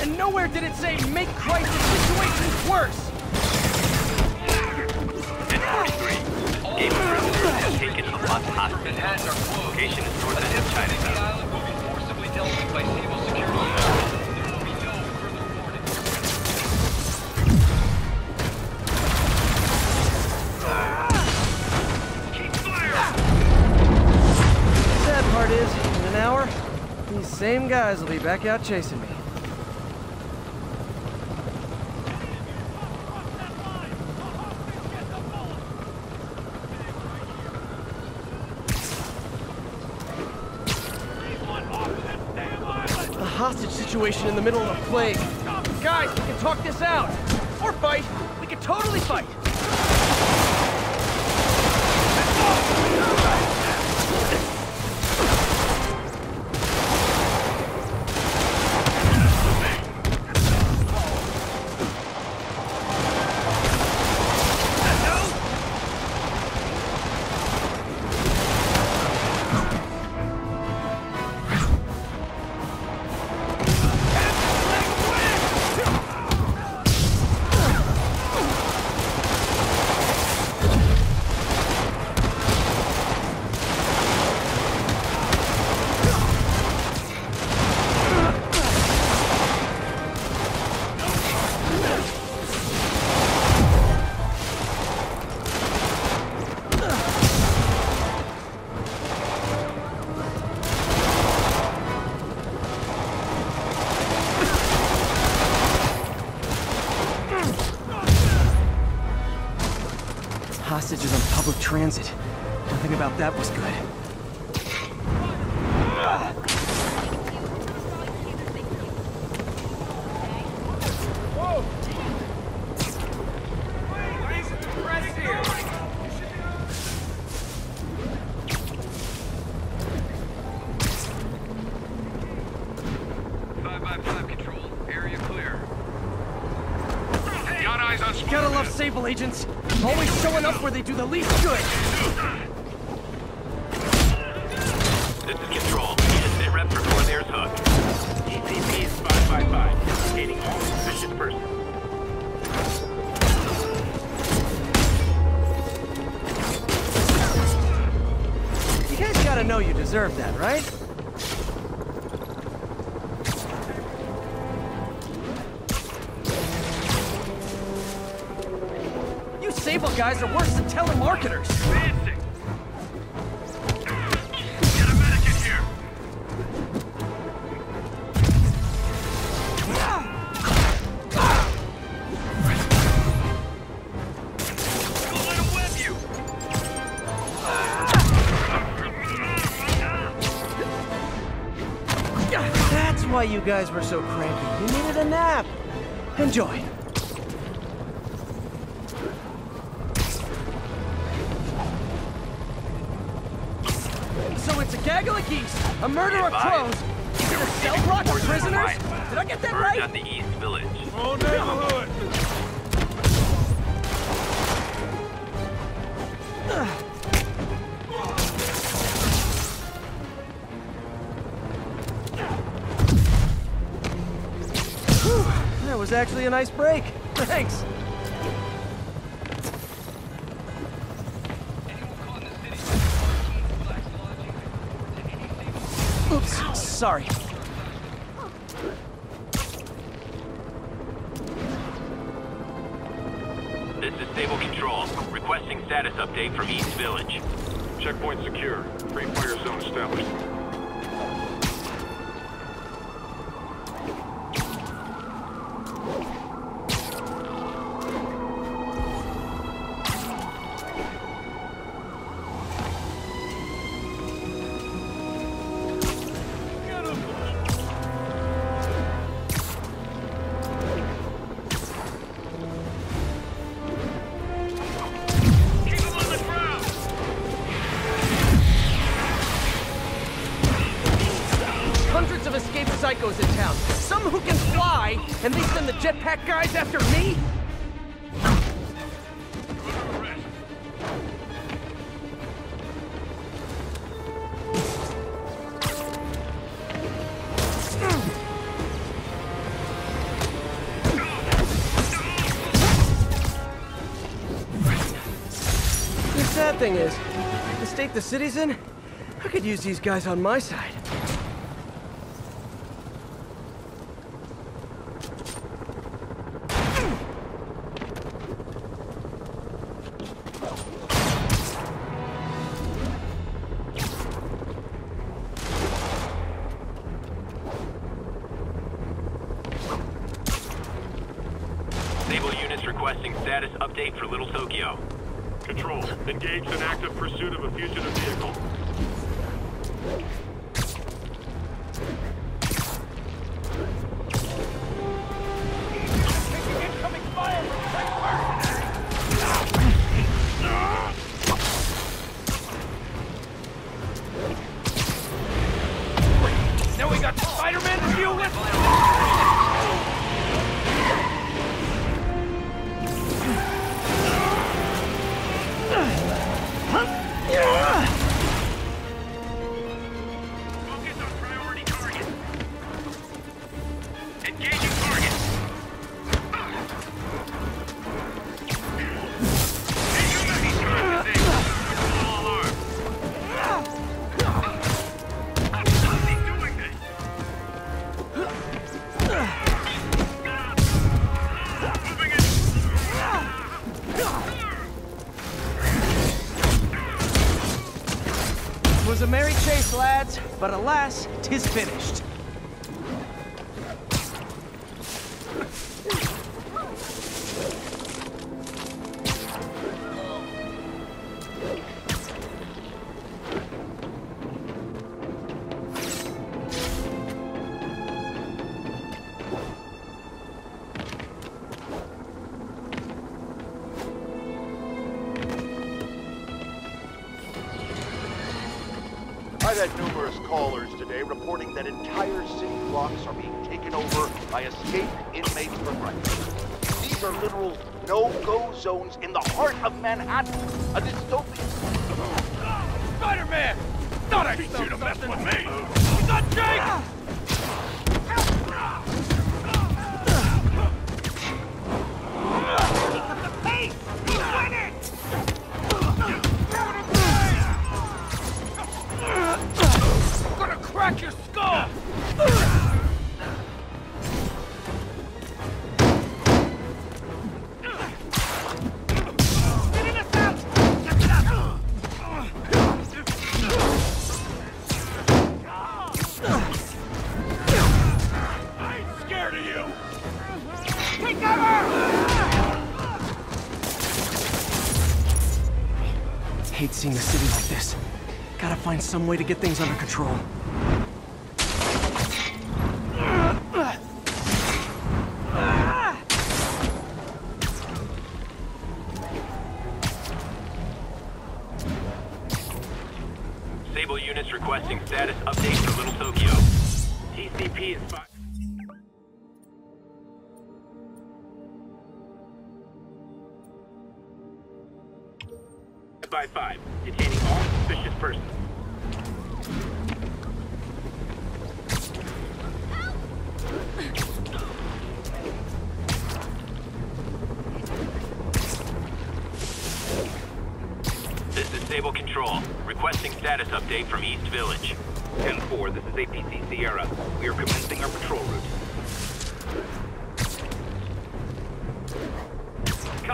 and nowhere did it say make crisis situations worse. 1043. Game of Thrones has taken a lot hostage. Manhattan are closed. Location is north end of will be forcibly dealt with by Sable security! Sad part is, in an hour, these same guys will be back out chasing me. A hostage situation in the middle of a plague. Guys, we can talk this out. Or fight. We can totally fight. That was good. Five by five control. Area clear. Got eyes on Gotta love Sable agents. Always showing up where they do the least good. Deserve that, right? You Sable guys are worse than telemarketers. Guys were so cranky. You needed a nap. Enjoy. So it's a gaggle of geese, a murder of crows, is it a cell block of prisoners? Did I get that Burned right? on the East Village. Whole neighborhood. That was actually a nice break. Thanks. Oops, sorry. This is Sable Control. Requesting status update from East Village. Checkpoint secure. Free fire zone established. pack guys after me? The sad thing is, the state the city's in, I could use these guys on my side. Status update for Little Tokyo. Control, engaged in active pursuit of a fugitive vehicle. It was a merry chase, lads, but alas, tis finished. Callers today reporting that entire city blocks are being taken over by escaped inmates from Rikers. These are literal no-go zones in the heart of Manhattan, a dystopian. Spider-Man! Thought I teach you to mess with me! You got Jake! Ah! Hate seeing the city like this. Gotta find some way to get things under control. By five, detaining all suspicious persons. This is Sable Control, requesting status update from East Village. 10-4, this is APC Sierra. We are commencing our patrol route.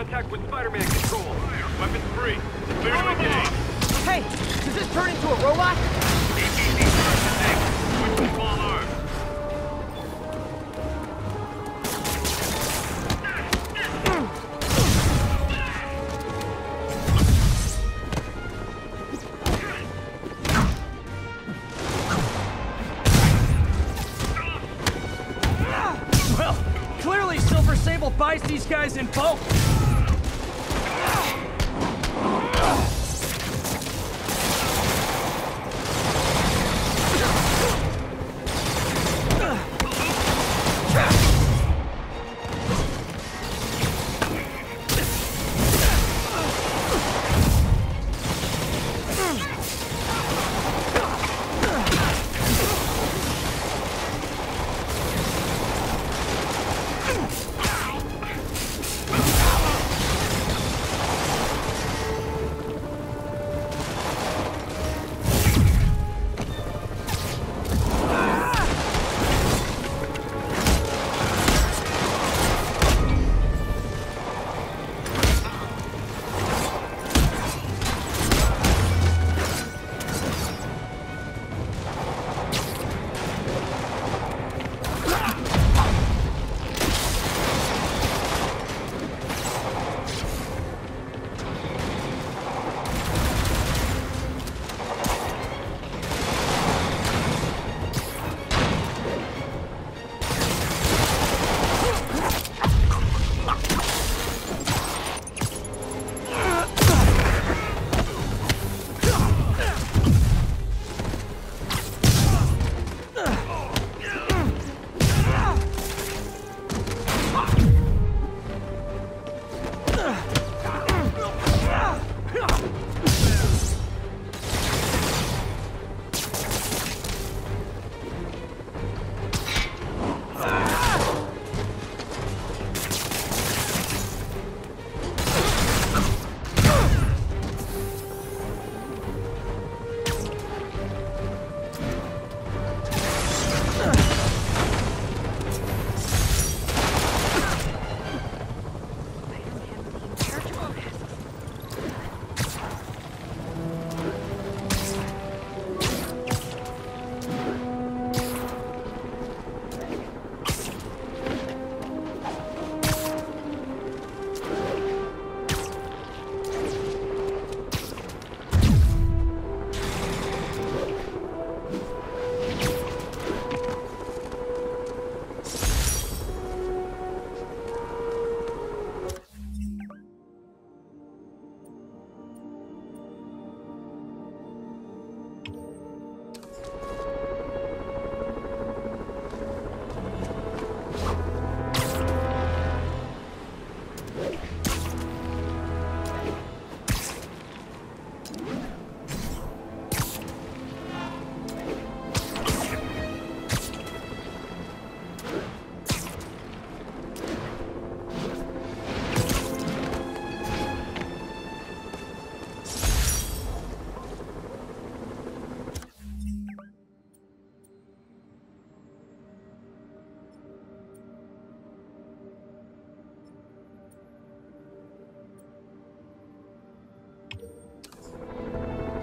Contact with Spider-Man Control. Weapons free. Clear to engage. Hey, does this turn into a robot? APC first Switch to small. Well, clearly Silver Sable buys these guys in bulk. Ah!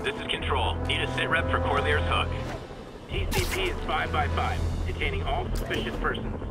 this is Control. Need a sit rep for Corlear's Hook. TCP is 5 by 5 detaining all suspicious persons.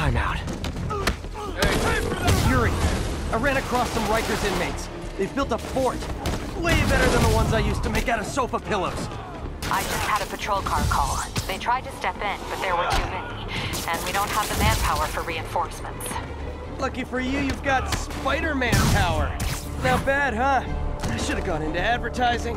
You're in. Yuri, I ran across some Rikers inmates. They've built a fort. Way better than the ones I used to make out of sofa pillows. I just had a patrol car call. They tried to step in, but there were too many. And we don't have the manpower for reinforcements. Lucky for you, you've got Spider-Man power. Not bad, huh? I should have gone into advertising.